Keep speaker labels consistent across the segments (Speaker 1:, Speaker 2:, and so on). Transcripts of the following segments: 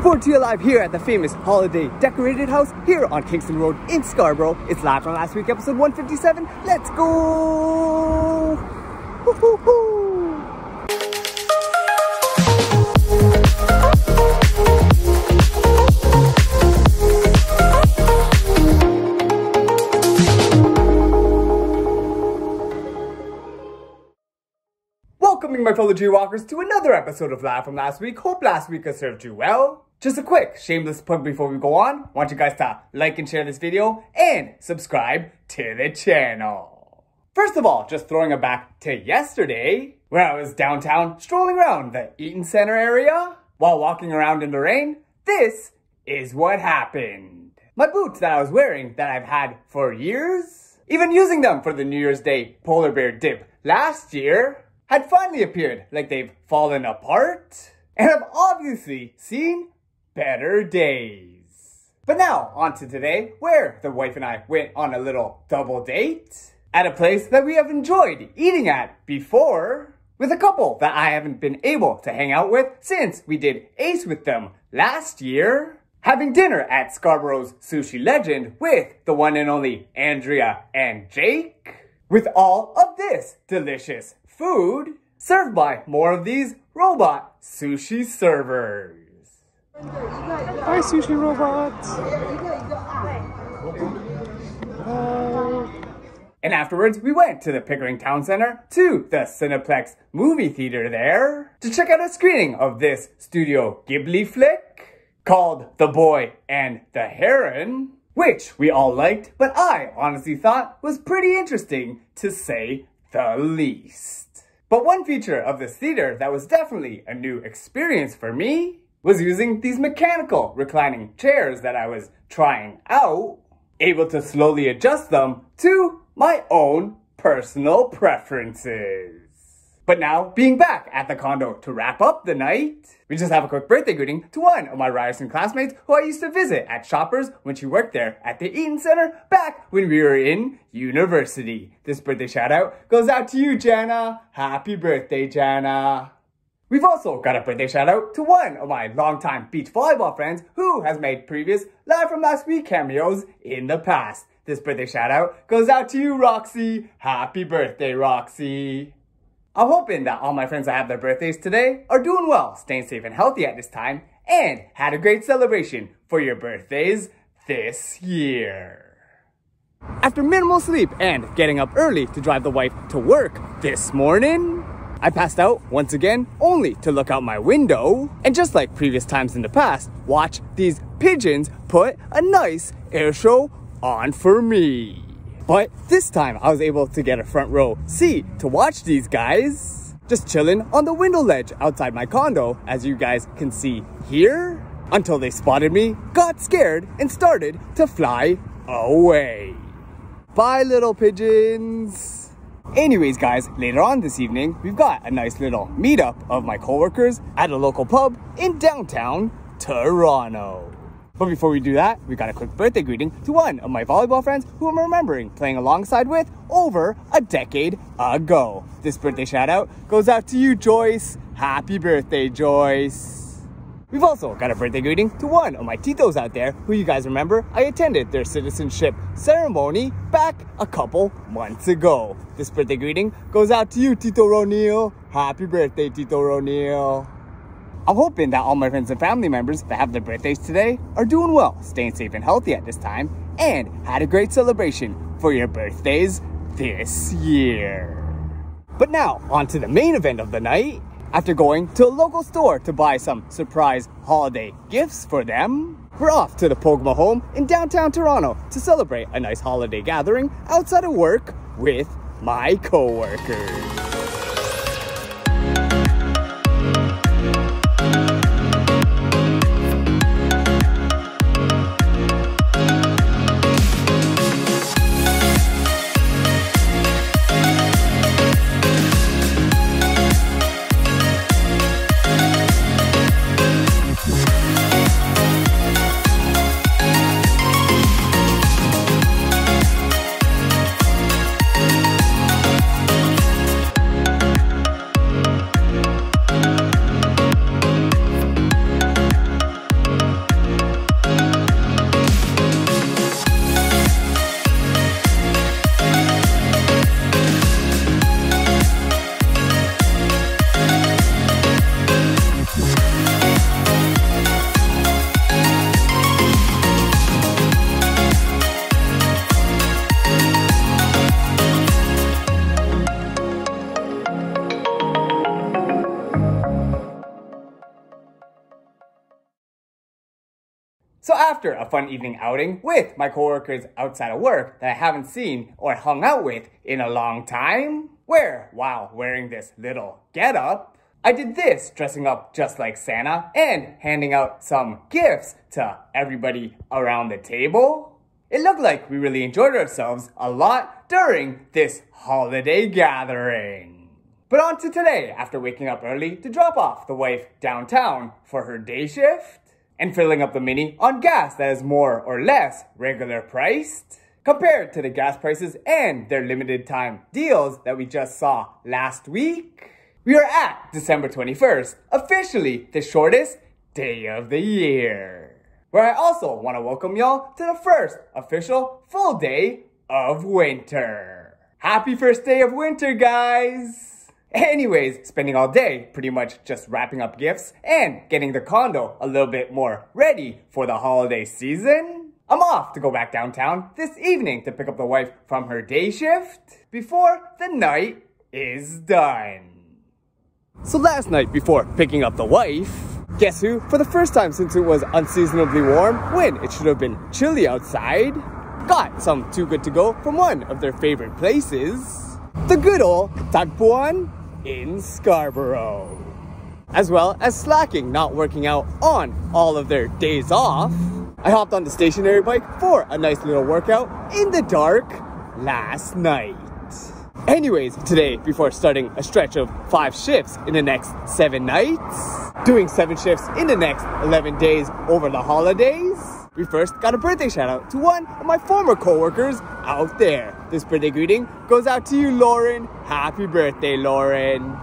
Speaker 1: Report to you live here at the famous Holiday Decorated House here on Kingston Road in Scarborough. It's live from last week, episode 157. Let's go! Welcoming my fellow JayWalkers to another episode of Live from last week. Hope last week has served you well. Just a quick shameless plug before we go on. Want you guys to like and share this video and subscribe to the channel. First of all, just throwing it back to yesterday, where I was downtown strolling around the Eaton Center area while walking around in the rain. This is what happened. My boots that I was wearing that I've had for years, even using them for the New Year's Day polar bear dip last year, had finally appeared like they've fallen apart and I've obviously seen better days. But now, on to today, where the wife and I went on a little double date at a place that we have enjoyed eating at before with a couple that I haven't been able to hang out with since we did Ace with them last year. Having dinner at Scarborough's Sushi Legend with the one and only Andrea and Jake. With all of this delicious food served by more of these robot sushi servers.
Speaker 2: Hi, sushi robots.
Speaker 1: And afterwards, we went to the Pickering Town Center to the Cineplex movie theater there to check out a screening of this Studio Ghibli flick called The Boy and the Heron, which we all liked, but I honestly thought was pretty interesting to say the least. But one feature of this theater that was definitely a new experience for me was using these mechanical reclining chairs that I was trying out, able to slowly adjust them to my own personal preferences. But now, being back at the condo to wrap up the night, we just have a quick birthday greeting to one of my Ryerson classmates who I used to visit at Shoppers when she worked there at the Eaton Center back when we were in university. This birthday shout out goes out to you, Jana. Happy birthday, Jana. We've also got a birthday shout out to one of my longtime beach volleyball friends who has made previous live from last week cameos in the past. This birthday shout out goes out to you, Roxy. Happy birthday, Roxy. I'm hoping that all my friends that have their birthdays today are doing well, staying safe and healthy at this time, and had a great celebration for your birthdays this year. After minimal sleep and getting up early to drive the wife to work this morning, I passed out once again only to look out my window and just like previous times in the past, watch these pigeons put a nice air show on for me. But this time I was able to get a front row seat to watch these guys just chilling on the window ledge outside my condo, as you guys can see here, until they spotted me, got scared, and started to fly away. Bye, little pigeons. Anyways, guys, later on this evening, we've got a nice little meetup of my coworkers at a local pub in downtown Toronto. But before we do that, we got a quick birthday greeting to one of my volleyball friends who I'm remembering playing alongside with over a decade ago. This birthday shout out goes out to you, Joyce. Happy birthday, Joyce. We've also got a birthday greeting to one of my Titos out there who you guys remember I attended their citizenship ceremony back a couple months ago. This birthday greeting goes out to you, Tito Ronil. Happy birthday, Tito Ronil. I'm hoping that all my friends and family members that have their birthdays today are doing well, staying safe and healthy at this time, and had a great celebration for your birthdays this year. But now, on to the main event of the night. After going to a local store to buy some surprise holiday gifts for them, we're off to the Pogma home in downtown Toronto to celebrate a nice holiday gathering outside of work with my coworkers. So after a fun evening outing with my coworkers outside of work that I haven't seen or hung out with in a long time, where while wearing this little getup, I did this dressing up just like Santa and handing out some gifts to everybody around the table. It looked like we really enjoyed ourselves a lot during this holiday gathering. But on to today, after waking up early to drop off the wife downtown for her day shift and filling up the Mini on gas that is more or less regular priced compared to the gas prices and their limited time deals that we just saw last week. We are at December 21st, officially the shortest day of the year. Where I also want to welcome y'all to the first official full day of winter. Happy first day of winter, guys! Anyways, spending all day pretty much just wrapping up gifts and getting the condo a little bit more ready for the holiday season. I'm off to go back downtown this evening to pick up the wife from her day shift before the night is done. So last night, before picking up the wife, guess who, for the first time since it was unseasonably warm, when it should have been chilly outside, got some Too Good To Go from one of their favorite places, the good old Tagpuan in Scarborough. As well as slacking, not working out on all of their days off, I hopped on the stationary bike for a nice little workout in the dark last night. Anyways, today, before starting a stretch of five shifts in the next seven nights, doing seven shifts in the next 11 days over the holidays, we first got a birthday shout out to one of my former coworkers out there. This birthday greeting goes out to you, Lauren. Happy birthday, Lauren.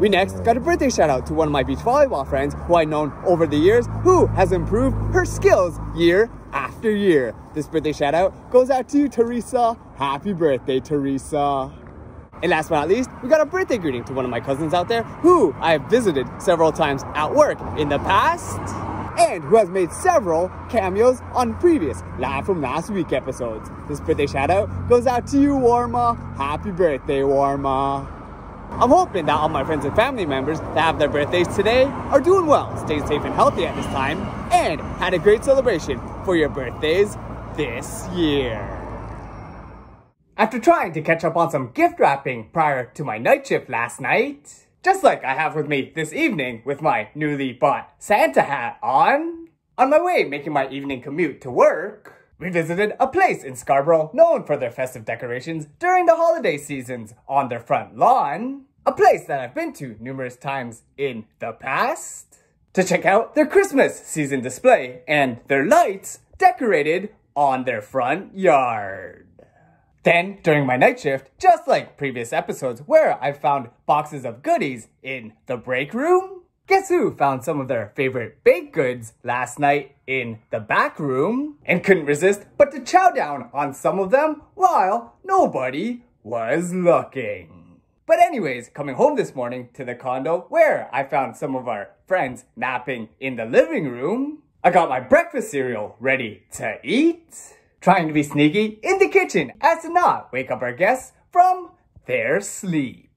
Speaker 1: We next got a birthday shout out to one of my beach volleyball friends who I've known over the years who has improved her skills year after year. This birthday shout out goes out to you, Teresa. Happy birthday, Teresa. And last but not least, we got a birthday greeting to one of my cousins out there who I have visited several times at work in the past and who has made several cameos on previous Live from Last Week episodes. This birthday shout out goes out to you, Warma. Happy birthday, Warma. I'm hoping that all my friends and family members that have their birthdays today are doing well, staying safe and healthy at this time, and had a great celebration for your birthdays this year. After trying to catch up on some gift wrapping prior to my night shift last night, just like I have with me this evening with my newly bought Santa hat on, on my way making my evening commute to work, we visited a place in Scarborough known for their festive decorations during the holiday seasons on their front lawn, a place that I've been to numerous times in the past, to check out their Christmas season display and their lights decorated on their front yard. Then, during my night shift, just like previous episodes where I found boxes of goodies in the break room, guess who found some of their favorite baked goods last night in the back room? And couldn't resist but to chow down on some of them while nobody was looking. But anyways, coming home this morning to the condo where I found some of our friends napping in the living room, I got my breakfast cereal ready to eat trying to be sneaky in the kitchen as to not wake up our guests from their sleep.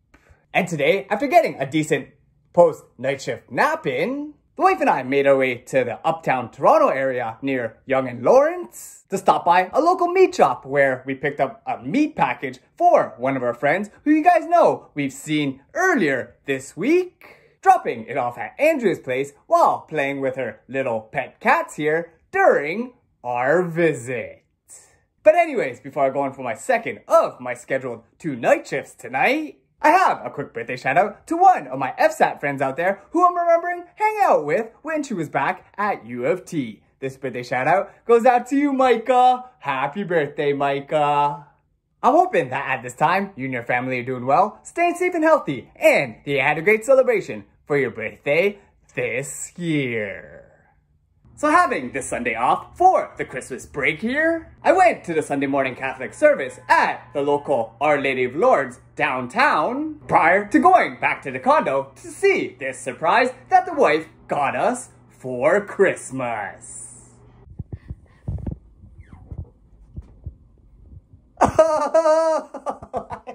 Speaker 1: And today, after getting a decent post night shift nap in, the wife and I made our way to the uptown Toronto area near Yonge and Lawrence to stop by a local meat shop where we picked up a meat package for one of our friends who you guys know we've seen earlier this week, dropping it off at Andrea's place while playing with her little pet cats here during our visit. But anyways, before I go on for my second of my scheduled two night shifts tonight, I have a quick birthday shout out to one of my FSAT friends out there who I'm remembering hanging out with when she was back at U of T. This birthday shout out goes out to you, Micah. Happy birthday, Micah. I'm hoping that at this time, you and your family are doing well, staying safe and healthy, and that you had a great celebration for your birthday this year. So having this Sunday off for the Christmas break here, I went to the Sunday morning Catholic service at the local Our Lady of Lourdes downtown prior to going back to the condo to see this surprise that the wife got us for Christmas. I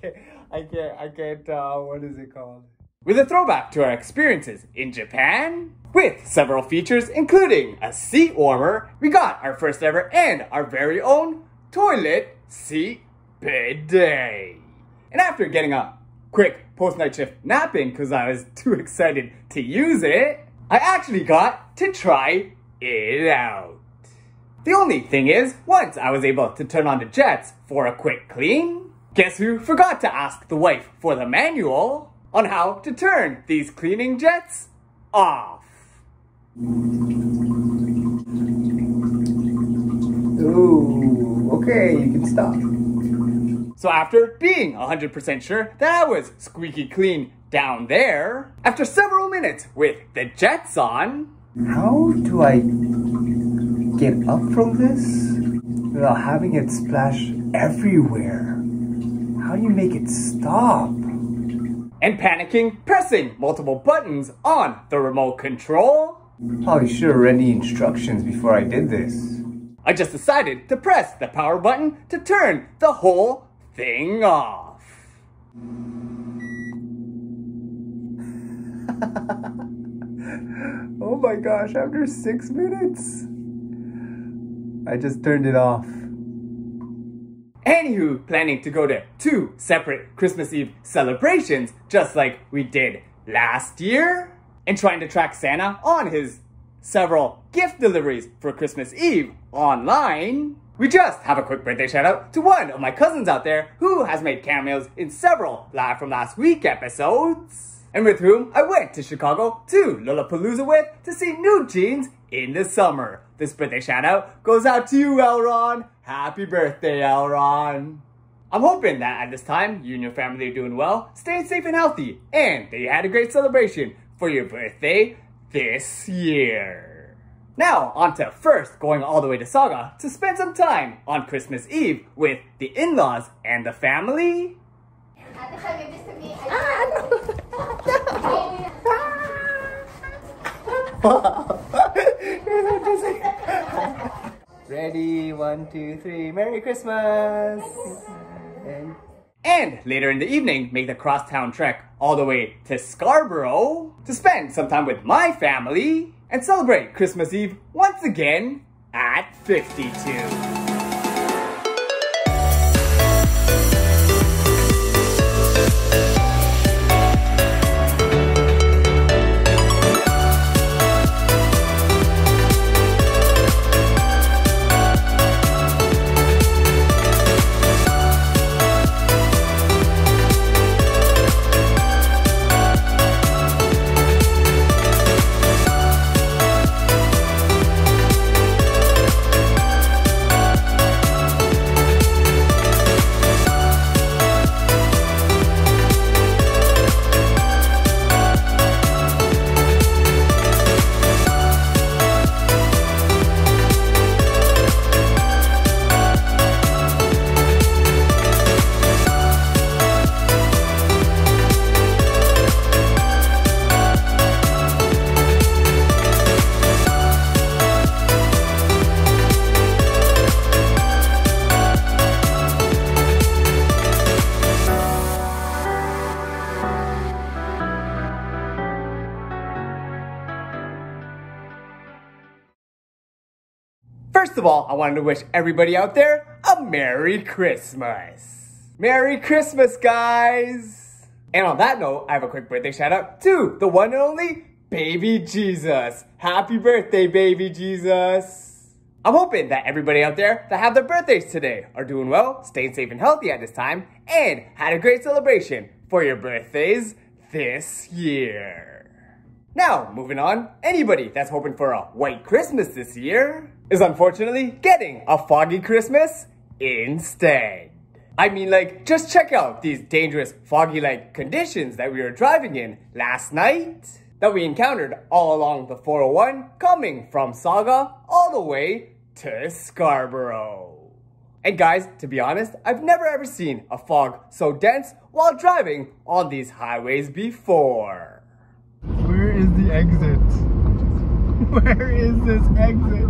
Speaker 1: can't, I can't, I can't, uh, what is it called? With a throwback to our experiences in Japan. With several features including a seat warmer, we got our first ever and our very own toilet seat bidet. And after getting a quick post-night shift napping because I was too excited to use it, I actually got to try it out. The only thing is, once I was able to turn on the jets for a quick clean, guess who forgot to ask the wife for the manual on how to turn these cleaning jets off.
Speaker 2: Ooh, okay, you can stop.
Speaker 1: So after being 100% sure that I was squeaky clean down there, after several minutes with the jets on,
Speaker 2: How do I get up from this without having it splash everywhere? How do you make it stop?
Speaker 1: And panicking, pressing multiple buttons on the remote control,
Speaker 2: Probably should have read the instructions before I did this.
Speaker 1: I just decided to press the power button to turn the whole thing off.
Speaker 2: Oh my gosh, after six minutes, I just turned it off.
Speaker 1: Anywho, planning to go to two separate Christmas Eve celebrations, just like we did last year, and trying to track Santa on his several gift deliveries for Christmas Eve online. We just have a quick birthday shout out to one of my cousins out there who has made cameos in several Live from Last Week episodes, and with whom I went to Chicago to Lollapalooza with to see NewJeans in the summer. This birthday shout out goes out to you, Elron. Happy birthday, Elron. I'm hoping that at this time you and your family are doing well, staying safe and healthy, and that you had a great celebration for your birthday this year. Now, on to first going all the way to Sauga to spend some time on Christmas Eve with the in-laws and the family.
Speaker 3: Ay,
Speaker 2: Ready, one, two, three. Merry Christmas! And
Speaker 1: And later in the evening, make the crosstown trek all the way to Scarborough to spend some time with my family and celebrate Christmas Eve once again at 52. First of all, I wanted to wish everybody out there a Merry Christmas. Merry Christmas, guys! And on that note, I have a quick birthday shout out to the one and only Baby Jesus. Happy birthday, Baby Jesus! I'm hoping that everybody out there that have their birthdays today are doing well, staying safe and healthy at this time, and had a great celebration for your birthdays this year. Now, moving on, anybody that's hoping for a white Christmas this year is unfortunately getting a foggy Christmas instead. I mean, like, just check out these dangerous foggy like conditions that we were driving in last night that we encountered all along the 401 coming from Sauga all the way to Scarborough. And guys, to be honest, I've never ever seen a fog so dense while driving on these highways before.
Speaker 2: Where is the exit? Where is this exit?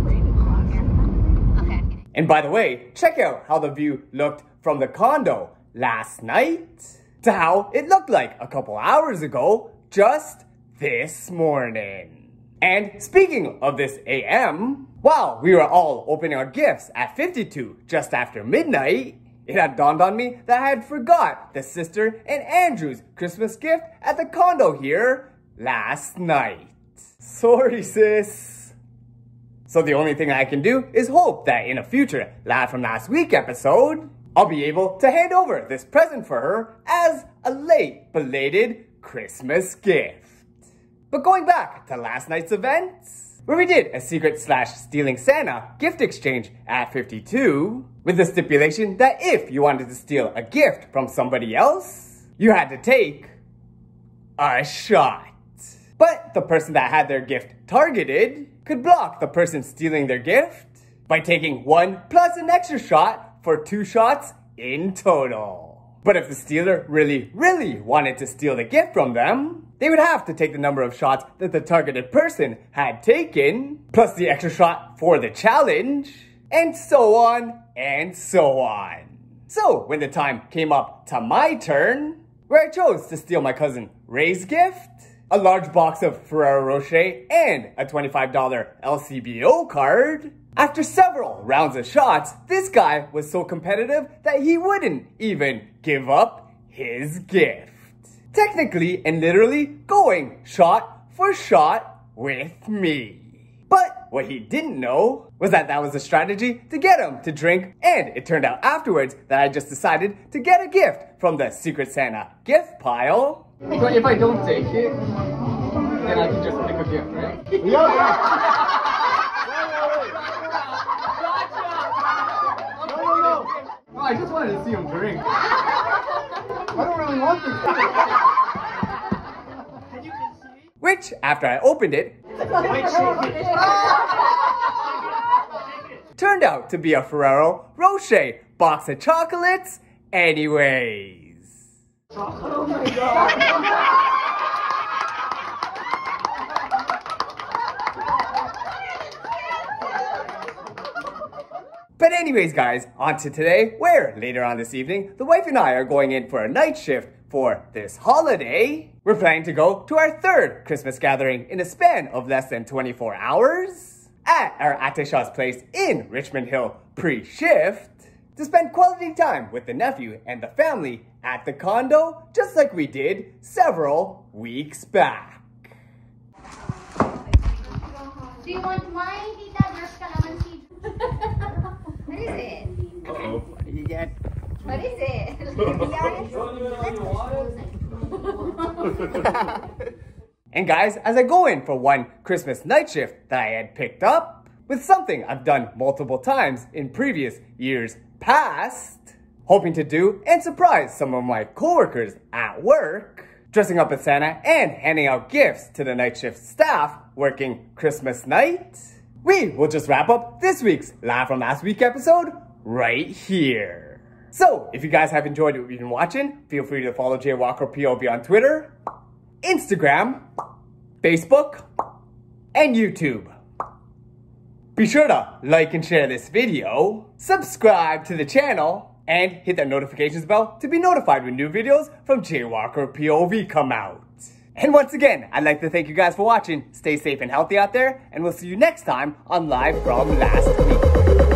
Speaker 1: And by the way, check out how the view looked from the condo last night to how it looked like a couple hours ago just this morning. And speaking of this AM, while we were all opening our gifts at 52 just after midnight, it had dawned on me that I had forgot the sister and Andrew's Christmas gift at the condo here last night. Sorry, sis. So the only thing I can do is hope that in a future Live from Last Week episode, I'll be able to hand over this present for her as a late belated Christmas gift. But going back to last night's events, where we did a secret slash stealing Santa gift exchange at 52, with the stipulation that if you wanted to steal a gift from somebody else, you had to take a shot. But the person that had their gift targeted could block the person stealing their gift by taking one plus an extra shot for two shots in total. But if the stealer really, really wanted to steal the gift from them, they would have to take the number of shots that the targeted person had taken, plus the extra shot for the challenge, and so on and so on. So when the time came up to my turn, where I chose to steal my cousin Ray's gift, a large box of Ferrero Rocher, and a $25 LCBO card. After several rounds of shots, this guy was so competitive that he wouldn't even give up his gift. Technically and literally going shot for shot with me. But what he didn't know was that that was a strategy to get him to drink, and it turned out afterwards that I just decided to get a gift from the Secret Santa gift pile.
Speaker 4: But if I don't take it, then I can just pick a gift, right? No, I just wanted to see him drink. I don't really want this.
Speaker 1: Which, after I opened it, turned out to be a Ferrero Rocher box of chocolates anyways. But anyways, guys, on to today, where later on this evening, the wife and I are going in for a night shift for this holiday. We're planning to go to our third Christmas gathering in a span of less than 24 hours at our Ateshaw's place in Richmond Hill pre-shift to spend quality time with the nephew and the family at the condo, just like we did several weeks back.
Speaker 3: Do you want mine, Tita? There's calamansi. what is it?
Speaker 4: Uh-oh. What did you get?
Speaker 3: What is it?
Speaker 1: And guys, as I go in for one Christmas night shift that I had picked up, with something I've done multiple times in previous years past, hoping to do and surprise some of my coworkers at work, dressing up as Santa and handing out gifts to the night shift staff working Christmas night, we will just wrap up this week's Live from Last Week episode right here. So, if you guys have enjoyed what you've been watching, feel free to follow Jay Walker POV on Twitter, Instagram, Facebook, and YouTube. Be sure to like and share this video, subscribe to the channel, and hit that notifications bell to be notified when new videos from Jay Walker POV come out. And once again, I'd like to thank you guys for watching. Stay safe and healthy out there, and we'll see you next time on Live from Last Week.